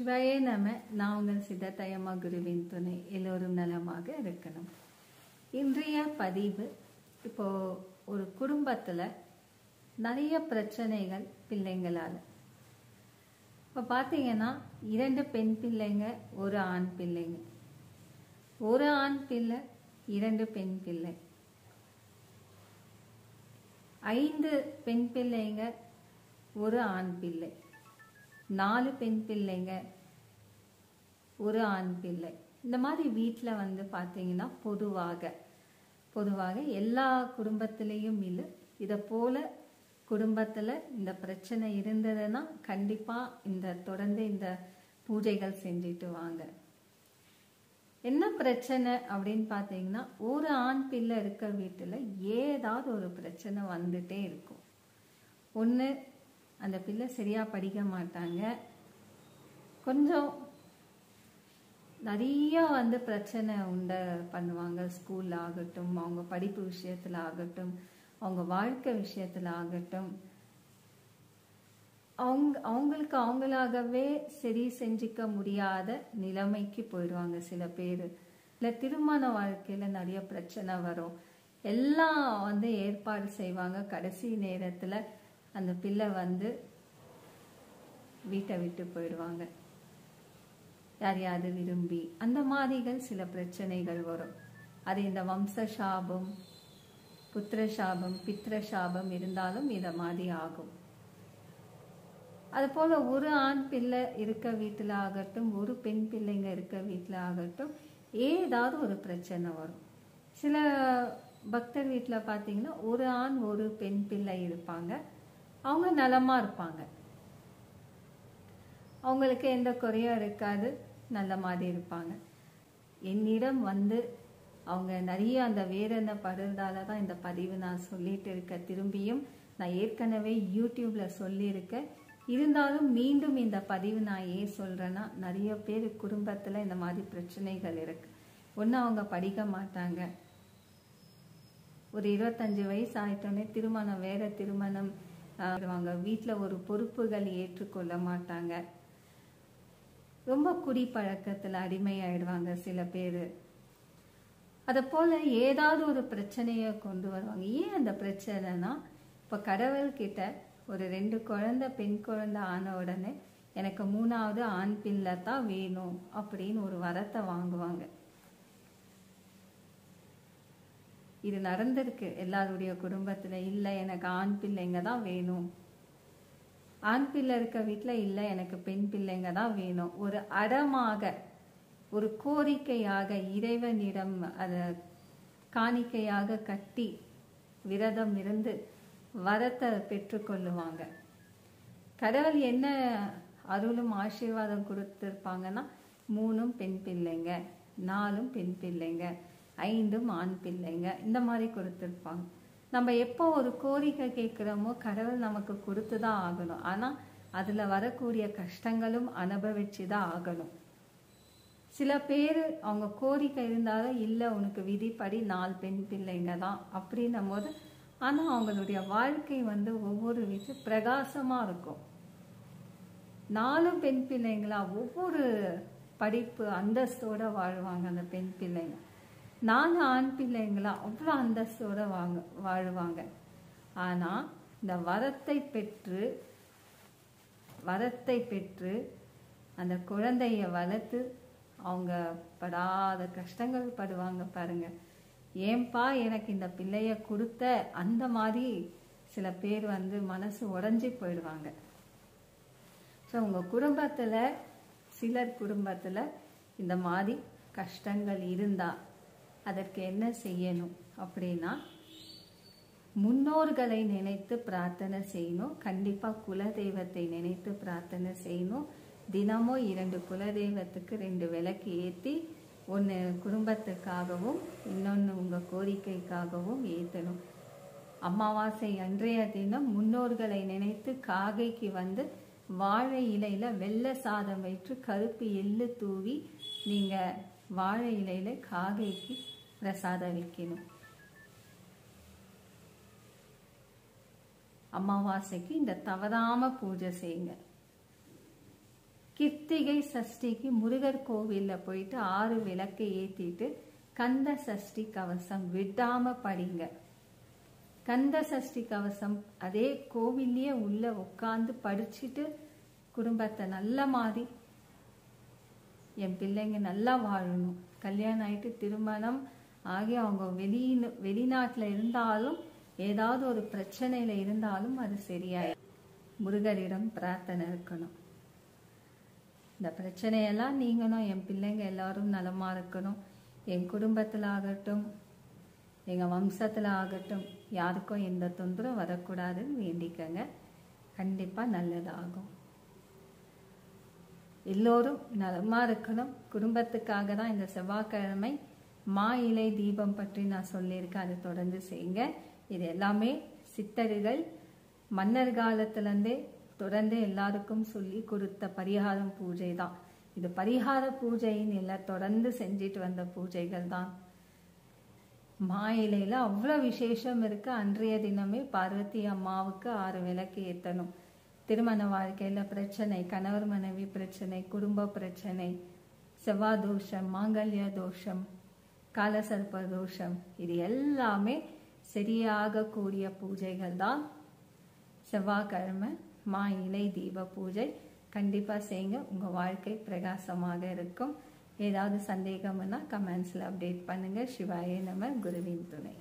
சிவாயே நம நான் உங்கள் சித்தத்தையம்மா குருவின் துணை. எல்லோரும் நலமாக இருக்கணும். இன்றைய பதிவு இப்போ ஒரு குடும்பத்தில் நிறைய பிரச்சனைகள் பிள்ளைங்களால். இப்போ பார்த்தீங்கன்னா இரண்டு பெண் பிள்ளைங்க ஒரு ஆண் பிள்ளைங்க. ஒரு ஆண் பிள்ளை இரண்டு பெண் பிள்ளை. ஐந்து பெண் பிள்ளைங்க ஒரு ஆண் பிள்ளை. நாலு பெண் பிள்ளைங்க ஒரு ஆண் பிள்ளை. இந்த மாதிரி வீட்டில் வந்து பார்த்தீங்கன்னா பொதுவாக பொதுவாக எல்லா குடும்பத்திலையும் இல்லை. இதை போல குடும்பத்தில் இந்த பிரச்சனை இருந்ததுன்னா கண்டிப்பாக இந்த தொடர்ந்து இந்த பூஜைகள் செஞ்சுட்டு வாங்க. என்ன பிரச்சனை அப்படின்னு பார்த்தீங்கன்னா ஒரு ஆண் பிள்ளை இருக்க வீட்டில் ஏதாவது ஒரு பிரச்சனை வந்துட்டே இருக்கும். ஒன்று அந்த பிள்ளை சரியாக படிக்க மாட்டாங்க. கொஞ்சம் நிறையா வந்து பிரச்சனை உண்ட பண்ணுவாங்க. ஸ்கூலில் ஆகட்டும் அவங்க படிப்பு விஷயத்தில் ஆகட்டும் அவங்க வாழ்க்கை விஷயத்தில் ஆகட்டும். அவங்க அவங்களுக்கு அவங்களாகவே சரி செஞ்சுக்க முடியாத நிலைமைக்கு போயிடுவாங்க சில பேர். இல்லை திருமண வாழ்க்கையில் நிறைய பிரச்சனை வரும். எல்லாம் வந்து ஏற்பாடு செய்வாங்க. கடைசி நேரத்தில் அந்த பிள்ளை வந்து வீட்டை விட்டு போயிடுவாங்க. யாரையாவது விரும்பி. அந்த மாதிரிகள் சில பிரச்சனைகள் வரும். அது இந்த வம்ச சாபம் புத்திர சாபம் பித்ர சாபம் இருந்தாலும் இதை மாதிரி ஆகும். அது போல ஒரு ஆண் பிள்ளை இருக்க வீட்டில் ஆகட்டும் ஒரு பெண் பிள்ளைங்க இருக்க வீட்டில் ஆகட்டும் ஏதாவது ஒரு பிரச்சனை வரும். சில பக்தர் வீட்டில் பார்த்தீங்கன்னா ஒரு ஆண் ஒரு பெண் பிள்ளை இருப்பாங்க. அவங்க நலமாக இருப்பாங்க. அவங்களுக்கு எந்த குறையும் இருக்காது நல்ல மாதிரி இருப்பாங்க. என்னிடம் வந்து அவங்க நிறைய அந்த வேதனை படுறதால தான் இந்த பதிவு நான் சொல்லிட்டு இருக்க. திரும்பியும் நான் ஏற்கனவே யூடியூப்ல சொல்லியிருக்கேன் இருந்தாலும் மீண்டும் இந்த பதிவு நான் ஏன் சொல்றேன்னா நிறைய பேர் குடும்பத்தில் இந்த மாதிரி பிரச்சனைகள் இருக்கு. ஒன்று அவங்க படிக்க மாட்டாங்க. ஒரு இருபத்தஞ்சு வயசு ஆயிட்டோன்னே திருமணம் வேற திருமணம் அவங்க வீட்டில் ஒரு பொறுப்புகள் ஏற்றுக்கொள்ள மாட்டாங்க. ரொம்ப குடிப்பழக்கத்தில் அடிமையாயிடுவாங்க சில பேர். அதை போல ஏதாவது ஒரு பிரச்சனையை கொண்டு வருவாங்க. ஏன் அந்த பிரச்சனைனா இப்போ கடவுள்கிட்ட ஒரு ரெண்டு குழந்தை பெண் குழந்தை ஆன உடனே எனக்கு மூணாவது ஆண் பிள்ளை தான் வேணும் அப்படின்னு ஒரு வரத்தை வாங்குவாங்க. இது நடந்திருக்கு. எல்லாருடைய குடும்பத்தில் இல்லை எனக்கு ஆண் பிள்ளைங்க தான் வேணும். ஆண் பிள்ளை இருக்க வீட்டில் இல்லை எனக்கு பெண் பிள்ளைங்க தான் வேணும். ஒரு அடமாக ஒரு கோரிக்கையாக இறைவனிடம் அதை காணிக்கையாக கட்டி விரதம் இருந்து வரத்தை பெற்றுக்கொள்ளுவாங்க கடவுள் என்ன அருளும் ஆசீர்வாதம் கொடுத்துருப்பாங்கன்னா மூணும் பெண் பிள்ளைங்க நாலும் பெண் பிள்ளைங்க. ஐந்தும் ஆண் பிள்ளைங்க. இந்த மாதிரி கொடுத்துருப்பாங்க. நம்ம எப்போ ஒரு கோரிக்கை கேட்குறோமோ கடவுள் நமக்கு கொடுத்து தான் ஆகணும். ஆனால் அதில் வரக்கூடிய கஷ்டங்களும் அனுபவிச்சு தான் ஆகணும். சில பேர் அவங்க கோரிக்கை இருந்தாலும் இல்லை உனக்கு விதிப்படி நாலு பெண் பிள்ளைங்க தான். அப்படின்னும் போது ஆனால் அவங்களுடைய வாழ்க்கை வந்து ஒவ்வொரு வீட்டு பிரகாசமாக இருக்கும். நாலும் பெண் பிள்ளைங்களா ஒவ்வொரு படிப்பு அந்தஸ்தோடு வாழ்வாங்க அந்த பெண் பிள்ளைங்க. நாலு ஆண் பிள்ளைங்களா? அவ்வளோ அந்தஸ்தோட வாங்க வாழ்வாங்க. ஆனால் இந்த வரத்தை பெற்று வரத்தை பெற்று அந்த குழந்தைய வளர்த்து அவங்க படாத கஷ்டங்கள் படுவாங்க பாருங்க. ஏன்பா எனக்கு இந்த பிள்ளைய கொடுத்த? அந்த மாதிரி சில பேர் வந்து மனசு உடஞ்சி போயிடுவாங்க. ஸோ உங்கள் குடும்பத்தில் சிலர் குடும்பத்தில் இந்த மாதிரி கஷ்டங்கள் இருந்தால் அதற்கு என்ன செய்யணும் அப்படின்னா முன்னோர்களை நினைத்து பிரார்த்தனை செய்யணும். கண்டிப்பாக குலதெய்வத்தை நினைத்து பிரார்த்தனை செய்யணும். தினமும் இரண்டு குலதெய்வத்துக்கு ரெண்டு விளக்கு ஏற்றி ஒன்று குடும்பத்துக்காகவும் இன்னொன்று உங்கள் கோரிக்கைக்காகவும் ஏற்றணும் அமாவாசை அன்றைய தினம் முன்னோர்களை நினைத்து காகைக்கு வந்து வாழை இலையில வெள்ளை சாதம் வைத்து கருப்பு எள்ளு தூவி நீங்கள் வாழை இலையில காகைக்கு பிரசாதம் வைக்கணும் அமாவாசைக்கு இந்த தவறாம பூஜை செய்யுங்க. கிருத்திகை சஷ்டிக்கு முருகர் கோவிலில் போயிட்டு ஆறு விளக்கு ஏற்றிட்டு கந்த சஷ்டி கவசம் விடாம படிங்க. கந்த சஷ்டி கவசம் அதே கோவில்லையே உள்ள உட்காந்து படிச்சுட்டு குடும்பத்தை நல்ல மாதிரி என் பிள்ளைங்க நல்லா வாழணும். கல்யாணம் ஆயிட்டு திருமணம் ஆகி அவங்க வெளி வெளிநாட்டில் இருந்தாலும் ஏதாவது ஒரு பிரச்சனையில் இருந்தாலும் அது சரியாயிடும் முருகரிடம் பிரார்த்தனை இருக்கணும். இந்த பிரச்சனையெல்லாம் நீங்களும் என் பிள்ளைங்க எல்லாரும் நலமாக இருக்கணும். என் குடும்பத்தில் ஆகட்டும் எங்கள் வம்சத்தில் ஆகட்டும் யாருக்கும் எந்த தொந்தரவும் வரக்கூடாதுன்னு வேண்டிக்கங்க. கண்டிப்பாக நல்லதாகும். எல்லோரும் நலமாக இருக்கணும். குடும்பத்துக்காக தான் இந்த செவ்வாய்க்கிழமை மா இலை தீபம் பற்றி நான் சொல்லியிருக்கேன். அதை தொடர்ந்து செய்யுங்க. இது எல்லாமே சித்தர்கள் மன்னர் காலத்திலேருந்தே தொடர்ந்து எல்லாருக்கும் சொல்லி கொடுத்த பரிகாரம் பூஜை தான். இது பரிகார பூஜைன்னு இல்லை தொடர்ந்து செஞ்சுட்டு வந்த பூஜைகள் தான். மா இலையில் அவ்வளோ விசேஷம் இருக்கு. அன்றைய தினமே பார்வதி அம்மாவுக்கு ஆறு விளக்கு ஏற்றணும் திருமண வாழ்க்கையில் பிரச்சனை கணவர் மனைவி பிரச்சனை குடும்ப பிரச்சனை செவ்வாய் தோஷம் மாங்கல்ய தோஷம் காலசர்ப்ப தோஷம் இது எல்லாமே சரியாகக்கூடிய பூஜைகள் தான். செவ்வாய்க்கிழமை மா இலை தீப பூஜை. கண்டிப்பாக செய்யுங்க. உங்கள் வாழ்க்கை பிரகாசமாக இருக்கும். ஏதாவது சந்தேகம்னா கமெண்ட்ஸில் அப்டேட் பண்ணுங்கள் சிவாயே நம்ம குருவின் துணை.